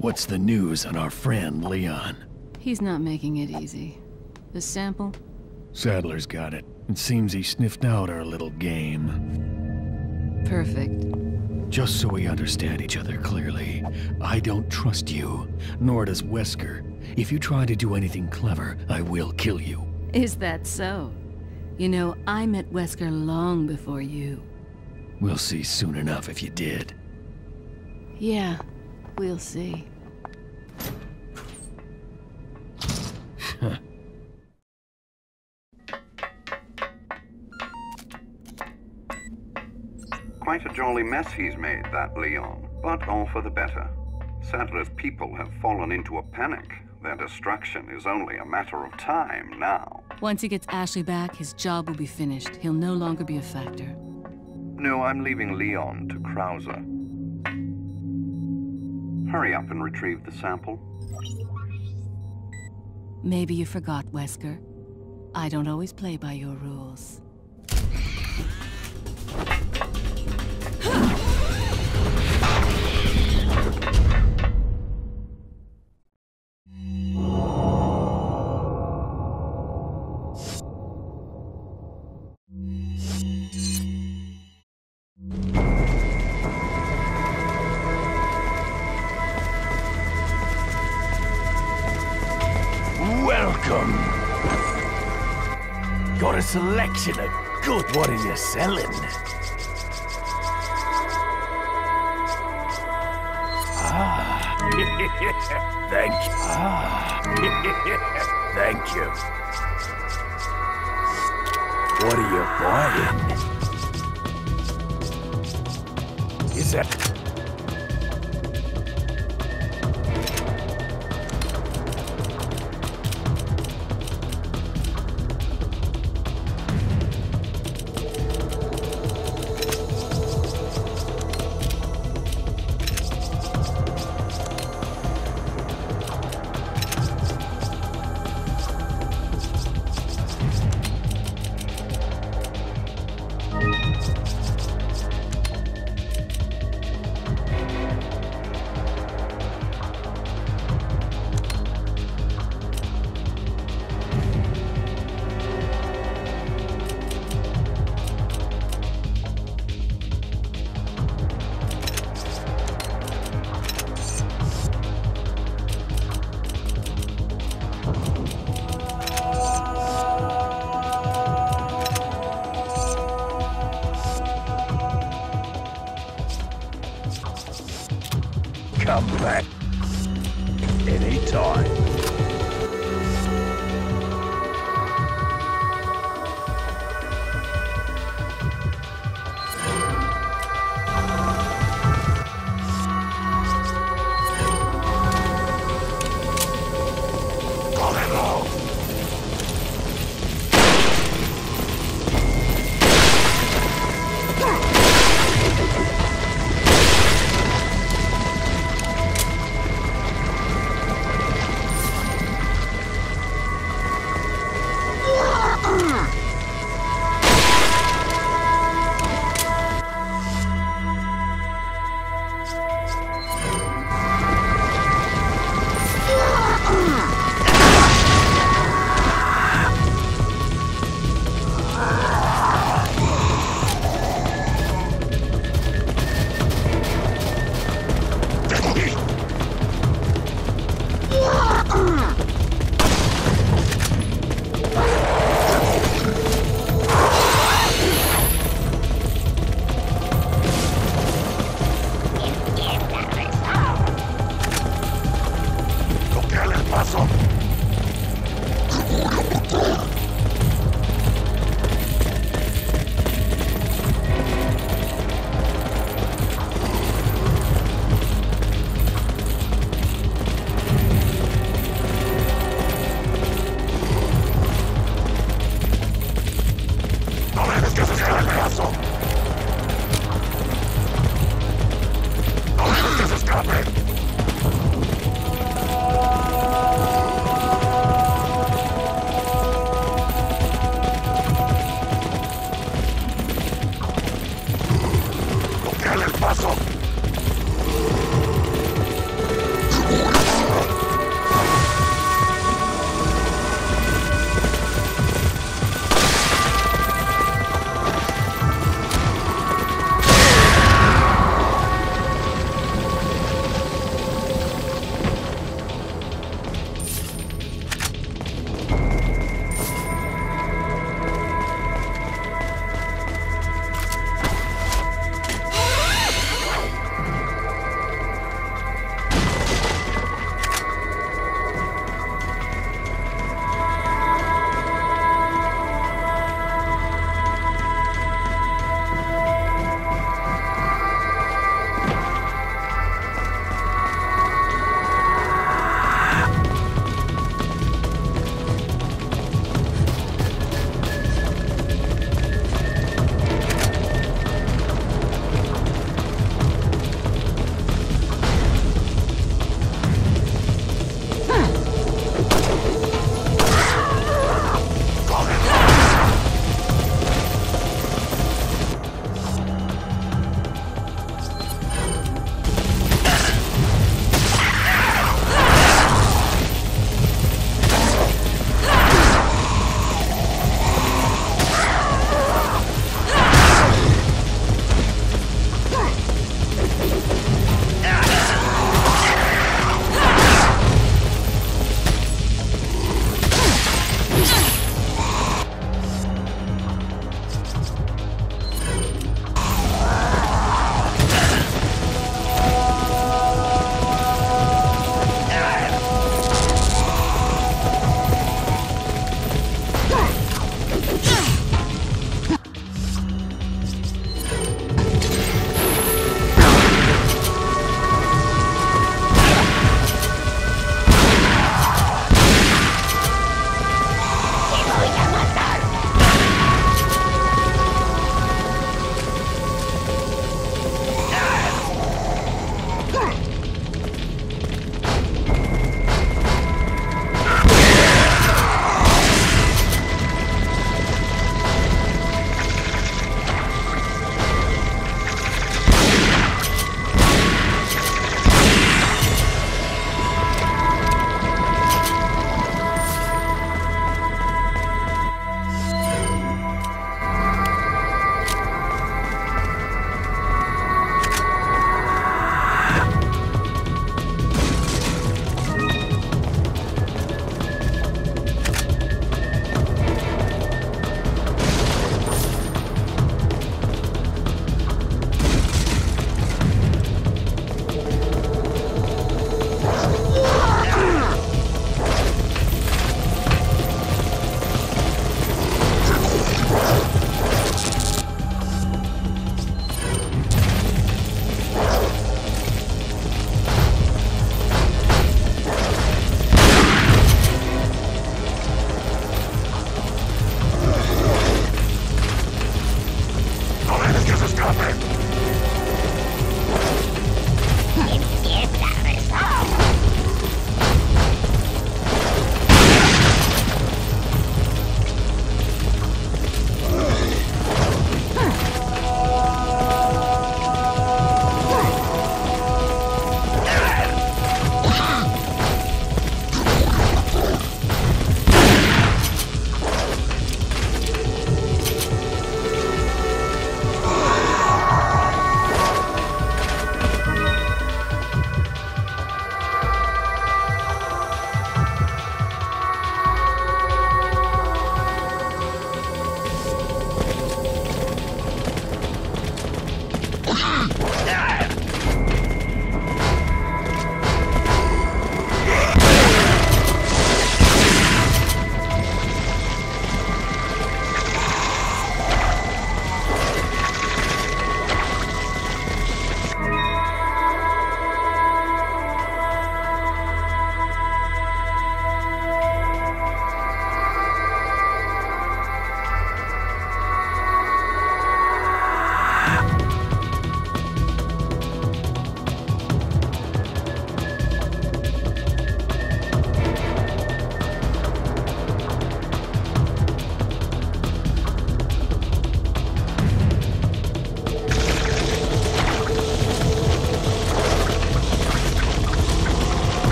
What's the news on our friend, Leon? He's not making it easy. The sample? Sadler's got it. It seems he sniffed out our little game. Perfect. Just so we understand each other clearly, I don't trust you, nor does Wesker. If you try to do anything clever, I will kill you. Is that so? You know, I met Wesker long before you. We'll see soon enough if you did. Yeah, we'll see. Quite a jolly mess he's made, that Leon, but all for the better. Sadler's people have fallen into a panic. Their destruction is only a matter of time now. Once he gets Ashley back, his job will be finished. He'll no longer be a factor. No, I'm leaving Leon to Krauser. Hurry up and retrieve the sample. Maybe you forgot, Wesker. I don't always play by your rules. Selection of good. What are you selling? Ah. Thank you. Ah. Thank you. What are you buying?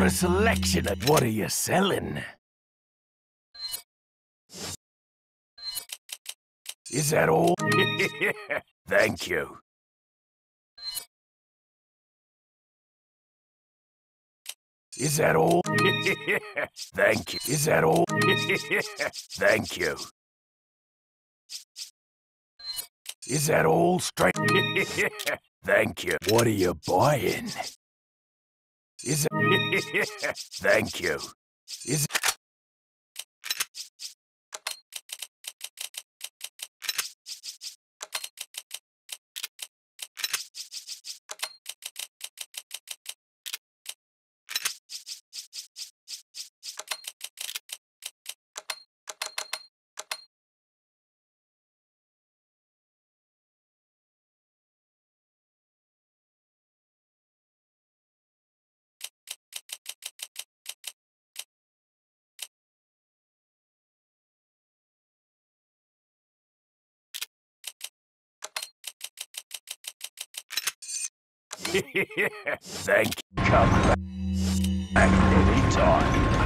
What a selection of what are you selling? Is that all? Thank you. Is that all? Thank you. Is that all? Thank you. Is that all straight? Thank you. What are you buying? Is it? Thank you. Is Thank you. Come back anytime.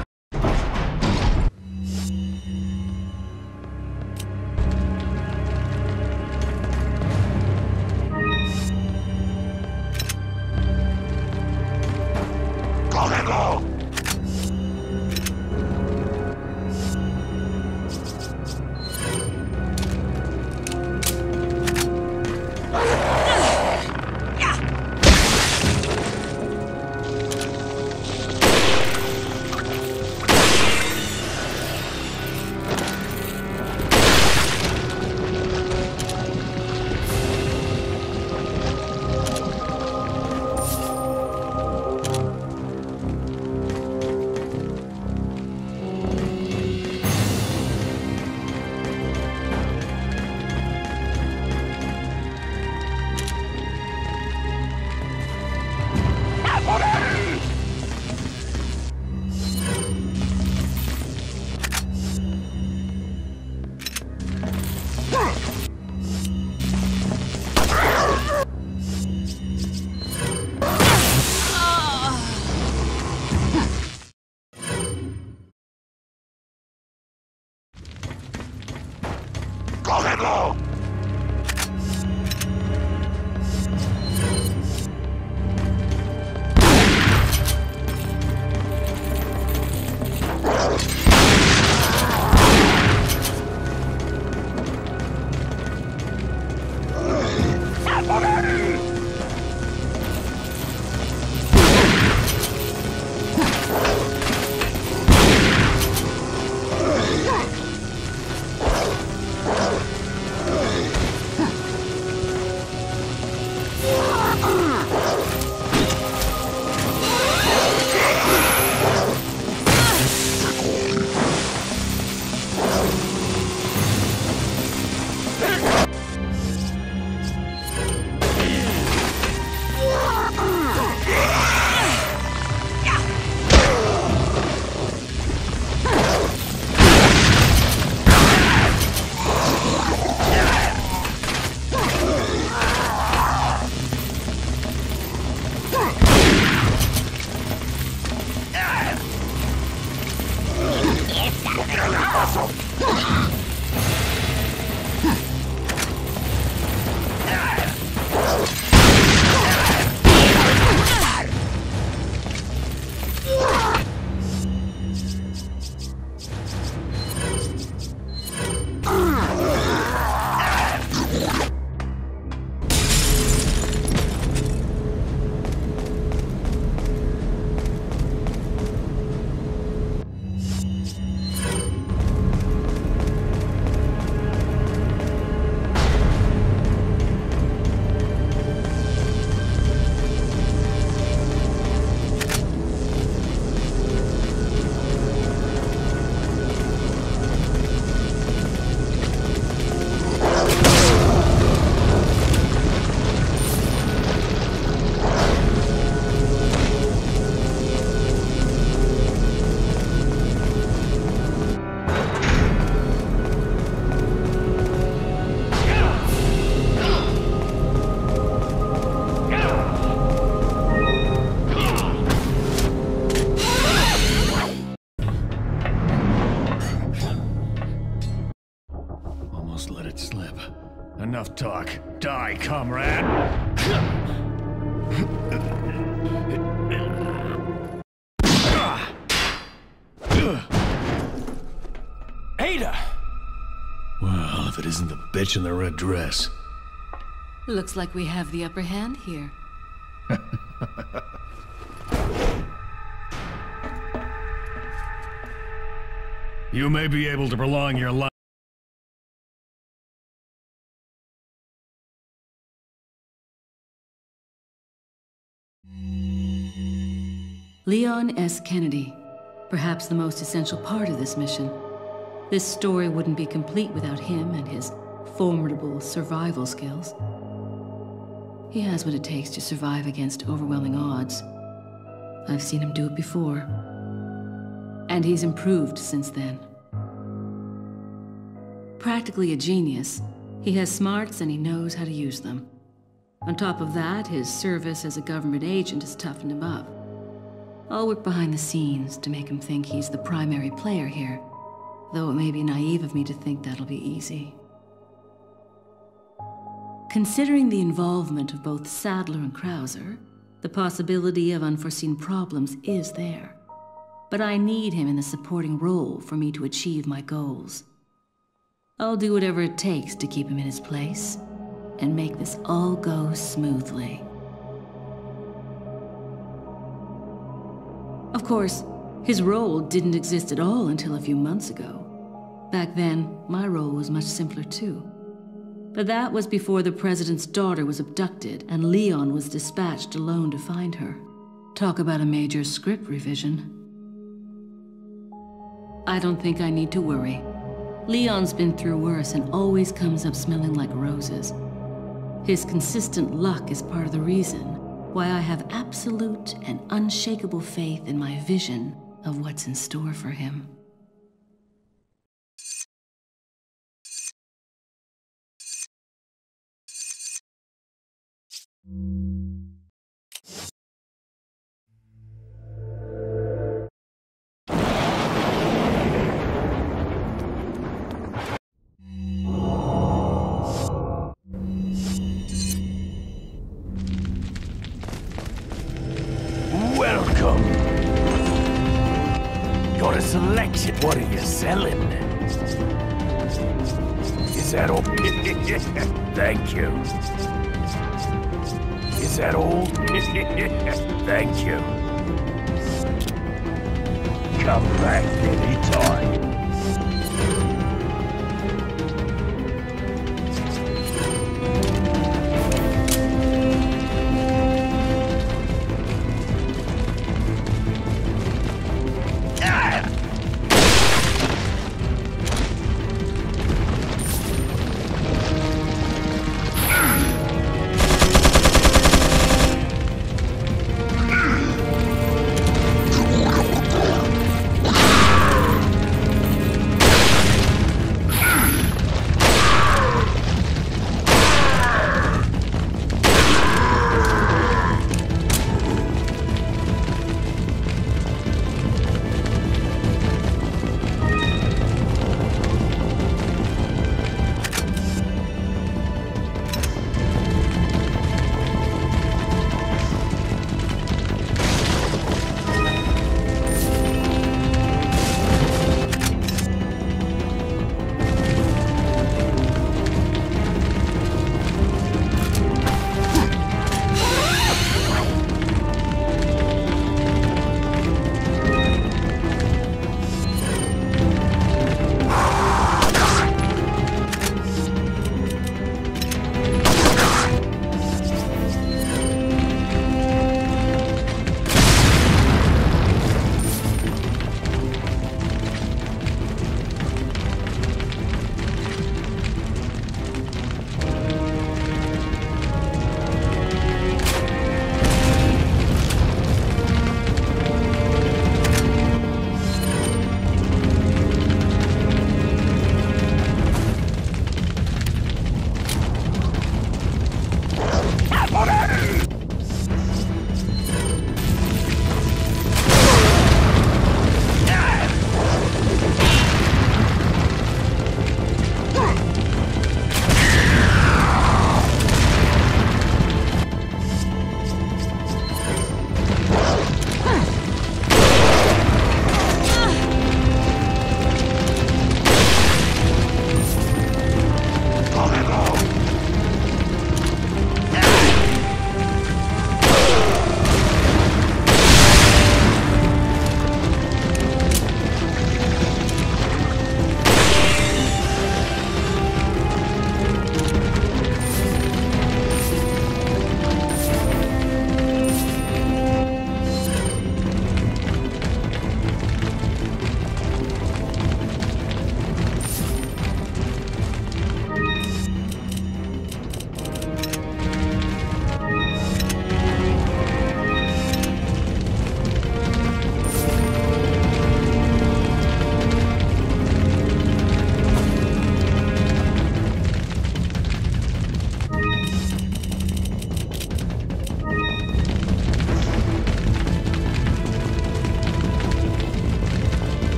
Bitch in the red dress. Looks like we have the upper hand here. You may be able to prolong your life. Leon S. Kennedy, perhaps the most essential part of this mission. This story wouldn't be complete without him and his formidable survival skills. He has what it takes to survive against overwhelming odds. I've seen him do it before. And he's improved since then. Practically a genius, he has smarts and he knows how to use them. On top of that, his service as a government agent has toughened him up. I'll work behind the scenes to make him think he's the primary player here, though it may be naive of me to think that'll be easy. Considering the involvement of both Sadler and Krauser, the possibility of unforeseen problems is there. But I need him in the supporting role for me to achieve my goals. I'll do whatever it takes to keep him in his place and make this all go smoothly. Of course, his role didn't exist at all until a few months ago. Back then, my role was much simpler too. But that was before the president's daughter was abducted and Leon was dispatched alone to find her. Talk about a major script revision. I don't think I need to worry. Leon's been through worse and always comes up smelling like roses. His consistent luck is part of the reason why I have absolute and unshakable faith in my vision of what's in store for him. Got a selection. What are you selling? Is that all? Thank you. Is that all? Thank you. Come back anytime.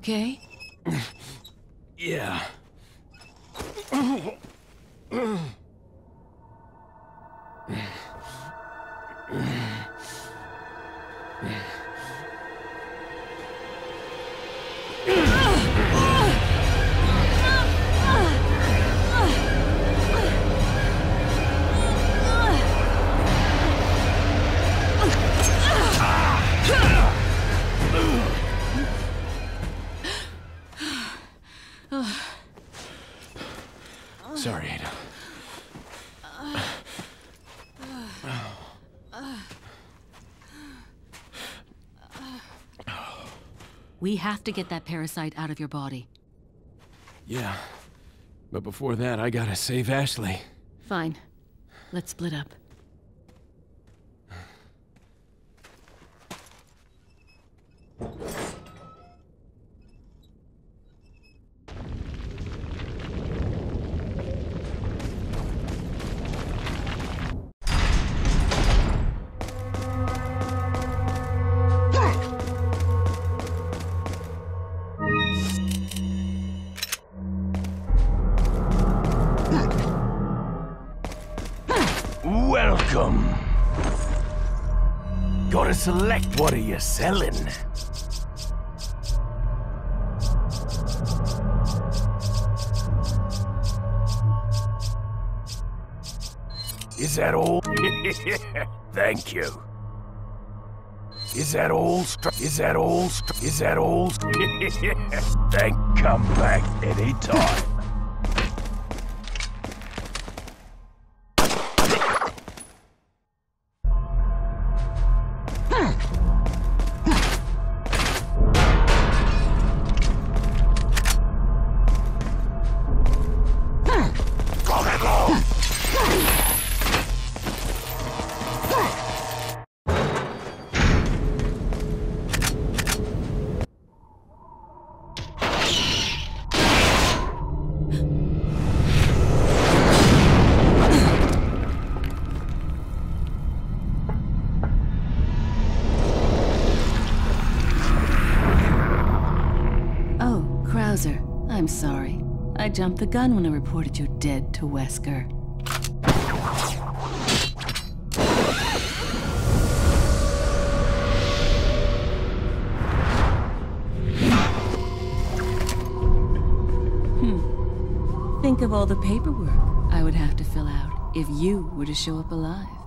Okay? We have to get that parasite out of your body. Yeah. But before that, I gotta save Ashley. Fine. Let's split up. Select what are you selling? Is that all? Thank you. Is that all? Is that all? Is that all? Thank. Come back anytime. Gun when I reported you dead to Wesker. Hmm. Think of all the paperwork I would have to fill out if you were to show up alive.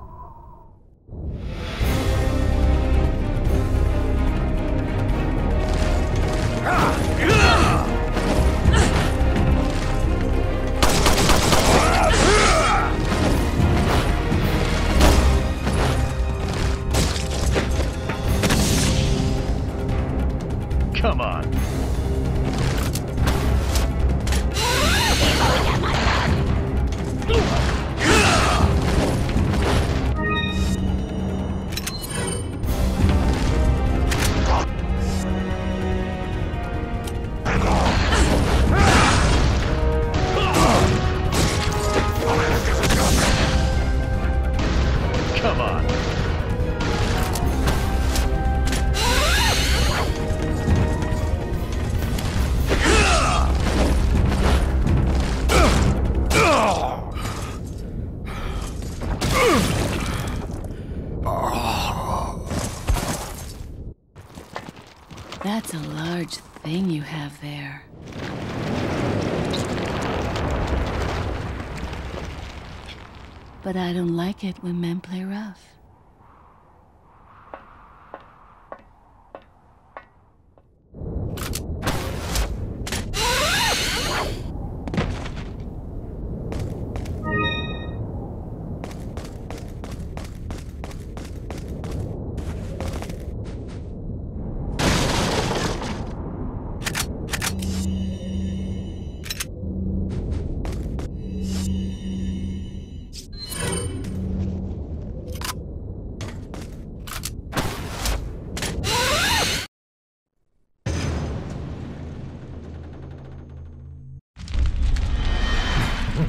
But I don't like it when men play